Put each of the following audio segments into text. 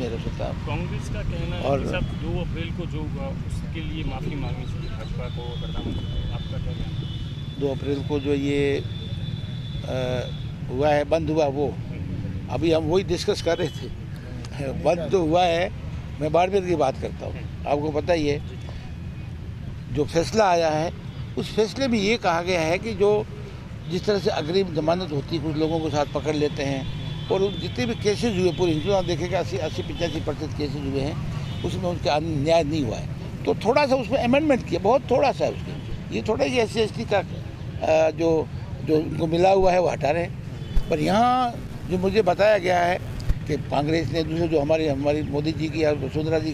में रह सकता कांग्रेस का कहना है और- कि दो अप्रैल को जो हुआ उसके लिए माफ़ी मांगनी चाहिए भाजपा को प्रधानमंत्री आपका क्या कहना दो अप्रैल को जो ये अ, हुआ है बंद हुआ वो। अभी हम वही डिस्कस कर रहे थे। बंद तो हुआ है। मैं बाड़मेर की बात करता हूँ। आपको पता ही है जो फैसला आया है उस फैसले में ये कहा गया है कि जो जिस तरह से अग्रिम जमानत होती है कुछ लोगों को साथ पकड़ लेते हैं और जितने भी केसेज हुए, पूरे हिंदुस्तान देखेगा, अस्सी अस्सी, पचासी परसेंट केसेज हुए हैं, उसमें उनका न्याय नहीं हुआ है। तो थोड़ा सा उसमें अमेंडमेंट किया, बहुत थोड़ा सा है उसके ये थोड़ा ही एस सी का जो जो उनको मिला हुआ है, वो हटा रहे हैं। पर यहाँ जो मुझे बताया गया है कि कांग्रेस ने, दूसरे जो हमारी हमारी मोदी जी की या वसुंधरा जी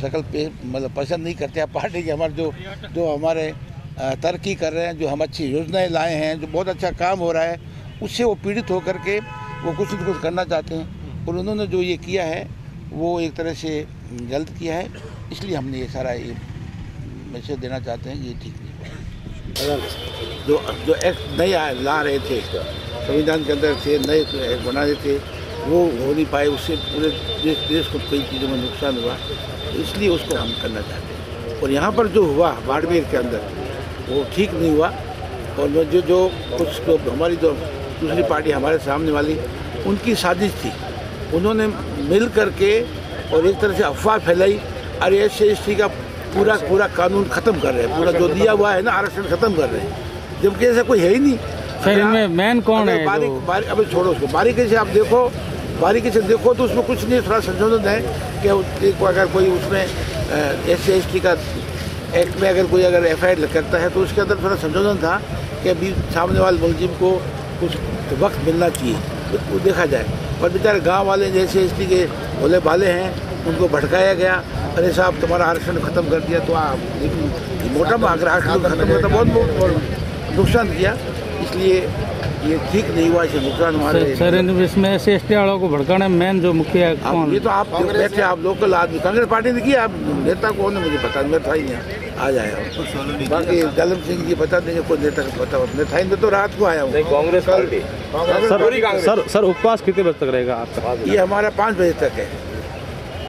शकल पे मतलब पसंद नहीं करते हैं पार्टी के हमारे जो जो हमारे तरक्की कर रहे हैं, जो हम अच्छी योजनाएँ लाए हैं, जो बहुत अच्छा काम हो रहा है उससे वो पीड़ित होकर के वो कुछ न कुछ करना चाहते हैं। और उन्होंने जो ये किया है, वो एक तरह से गलत किया है। इसलिए हमने ये सारा ये मैसेज देना चाहते हैं, ये ठीक नहीं। जो जो एक्ट नए ला रहे थे, संविधान के अंदर थे नए एक्ट बना रहे थे, वो हो नहीं पाए, उससे पूरे देश देश को कई चीज़ों में नुकसान हुआ। इसलिए उसको हम करना चाहते हैं। और यहाँ पर जो हुआ, बाड़मेर के अंदर, वो ठीक नहीं हुआ। और जो जो कुछ हमारी जो दूसरी पार्टी हमारे सामने वाली उनकी साजिश थी। उन्होंने मिल करके और एक तरह से अफवाह फैलाई और एस सी का पूरा पूरा कानून खत्म कर रहे हैं पूरा जो दिया हुआ है ना आरक्षण खत्म कर रहे हैं। जबकि ऐसा कोई है ही नहीं। सर इनमें मैन कौन है बारीक बारीक अभी छोड़ो उसको। बारीकी से आप देखो बारीकी से देखो तो उसमें कुछ नहीं थोड़ा संशोधन है कि एक अगर कोई उसमें एस सी एस टी का एक्ट में अगर कोई अगर एफ़ आई करता है तो उसके अंदर थोड़ा संशोधन था कि अभी सामने वाले मुलजिम को कुछ वक्त मिलना चाहिए। तो वो देखा जाए। और बेचारे गाँव वाले जैसे इसलिए के भोले भाले हैं, उनको भटकाया गया, अरे साहब, तुम्हारा आरक्षण खत्म कर दिया तो आप लेकिन मोटा आरक्षण खत्म करता बहुत बहुत नुकसान किया। इसलिए ये ठीक नहीं हुआ इसे नुकसान हमारे सर इसमें एस सी वालों को भड़काने में मेन जो मुखिया है आप कौन? ये तो आप बैठे आप लोकल आदमी। कांग्रेस पार्टी ने किया आप नेता कौन है मुझे पता नहीं, मैं था ही नहीं। आ जाया बाकी दलम सिंह जी बता देंगे कोई नेता का पता मैं था ही तो रात को आया हूँ। Congress party. Congress party- sir sir उपवास कितने बजे तक रहेगा आपका? ये हमारा पाँच बजे तक है।